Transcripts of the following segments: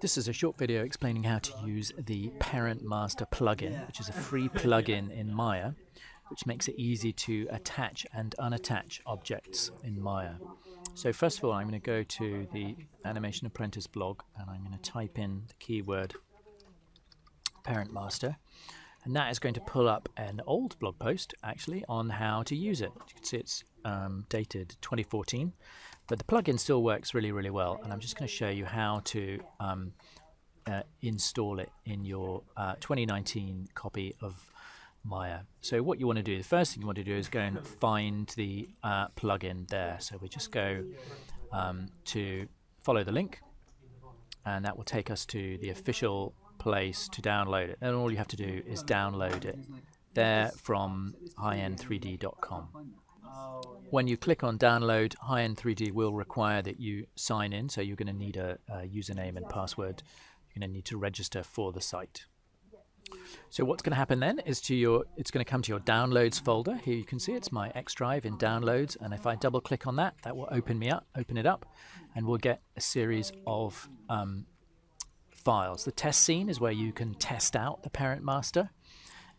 This is a short video explaining how to use the Parent Master plugin, which is a free plugin in Maya, which makes it easy to attach and unattach objects in Maya. So first of all, I'm going to go to the Animation Apprentice blog and I'm going to type in the keyword Parent Master. And that is going to pull up an old blog post, actually, on how to use it. You can see it's um, dated 2014, but the plugin still works really, really well. And I'm just going to show you how to um, uh, install it in your uh, 2019 copy of Maya. So what you want to do, the first thing you want to do is go and find the uh, plugin there. So we just go um, to follow the link, and that will take us to the official place to download it. And all you have to do is download it there from highend3d.com. When you click on download, high-end 3D will require that you sign in, so you're going to need a, a username and password. You're going to need to register for the site. So what's going to happen then is to your, it's going to come to your downloads folder. Here you can see it's my X drive in downloads, and if I double click on that, that will open me up, open it up, and we'll get a series of um, files. The test scene is where you can test out the parent master,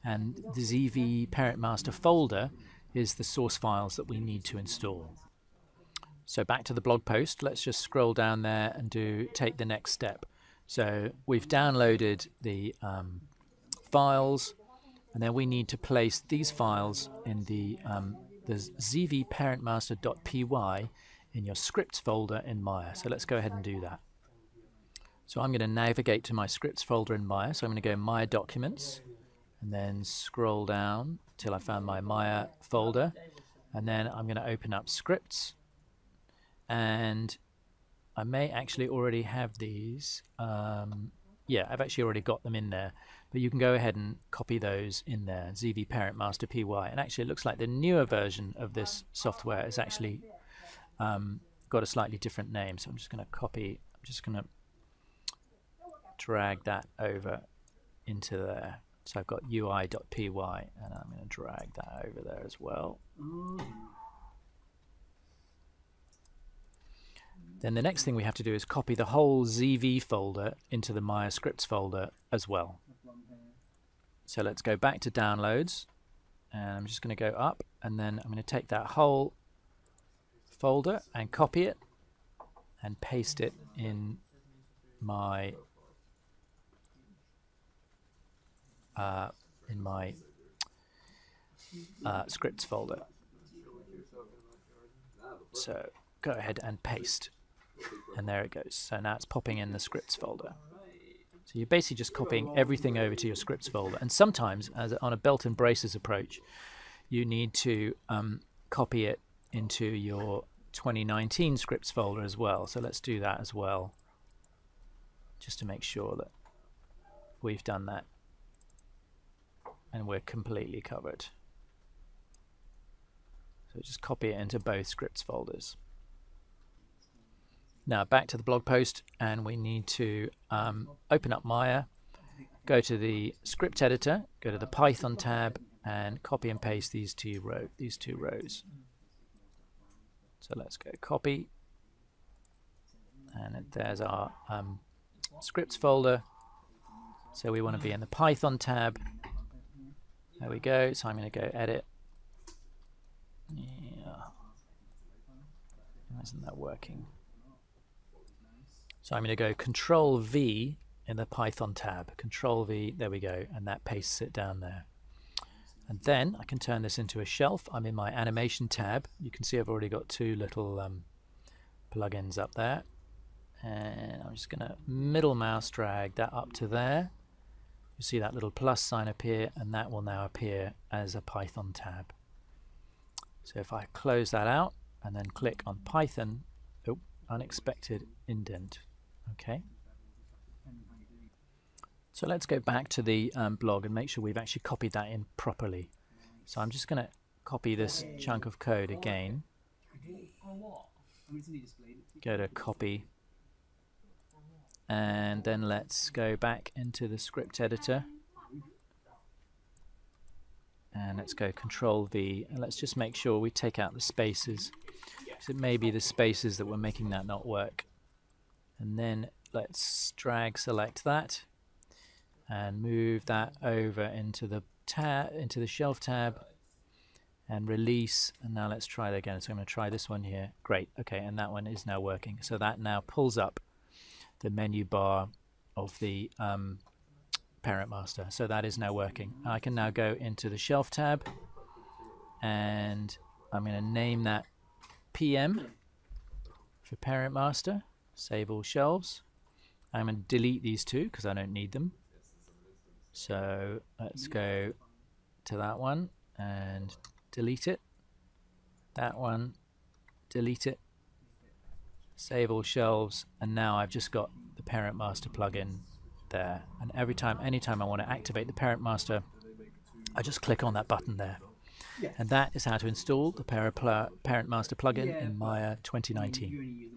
and the ZV parent master folder is the source files that we need to install. So back to the blog post, let's just scroll down there and do take the next step. So we've downloaded the um, files, and then we need to place these files in the, um, the zvparentmaster.py in your scripts folder in Maya. So let's go ahead and do that. So I'm going to navigate to my scripts folder in Maya. So I'm going to go Maya Documents and then scroll down till I found my Maya folder. And then I'm going to open up scripts. And I may actually already have these. Um, yeah, I've actually already got them in there. But you can go ahead and copy those in there, ZV Parent Master PY. And actually it looks like the newer version of this software has actually um, got a slightly different name. So I'm just going to copy, I'm just going to drag that over into there. So I've got ui.py and I'm going to drag that over there as well. Then the next thing we have to do is copy the whole ZV folder into the Maya scripts folder as well. So let's go back to downloads and I'm just going to go up and then I'm going to take that whole folder and copy it and paste it in my uh, in my uh, scripts folder. So go ahead and paste. And there it goes. So now it's popping in the scripts folder. So you're basically just copying everything over to your scripts folder. And sometimes, as on a belt and braces approach, you need to um, copy it into your 2019 scripts folder as well. So let's do that as well, just to make sure that we've done that and we're completely covered. So just copy it into both scripts folders. Now back to the blog post and we need to um, open up Maya, go to the script editor, go to the Python tab and copy and paste these two, row these two rows. So let's go copy and there's our um, scripts folder. So we want to be in the Python tab there we go. So I'm going to go edit. Yeah. Isn't that working? So I'm going to go Control V in the Python tab. Control V, there we go, and that pastes it down there. And then I can turn this into a shelf. I'm in my animation tab. You can see I've already got two little um, plugins up there. And I'm just going to middle mouse drag that up to there you see that little plus sign appear and that will now appear as a Python tab. So if I close that out and then click on Python, oh, unexpected indent. Okay. So let's go back to the um, blog and make sure we've actually copied that in properly. So I'm just going to copy this chunk of code again. Go to copy and then let's go back into the script editor. And let's go control V. And let's just make sure we take out the spaces. Because it may be the spaces that were making that not work. And then let's drag select that. And move that over into the tab into the shelf tab. And release. And now let's try that again. So I'm going to try this one here. Great. Okay. And that one is now working. So that now pulls up the menu bar of the um, parent master. So that is now working. I can now go into the shelf tab and I'm going to name that PM for parent master. Save all shelves. I'm going to delete these two because I don't need them. So let's go to that one and delete it. That one, delete it. Save all shelves. And now I've just got the parent master plugin there. And every time, anytime I want to activate the parent master, I just click on that button there. And that is how to install the Parent Master plugin in Maya 2019.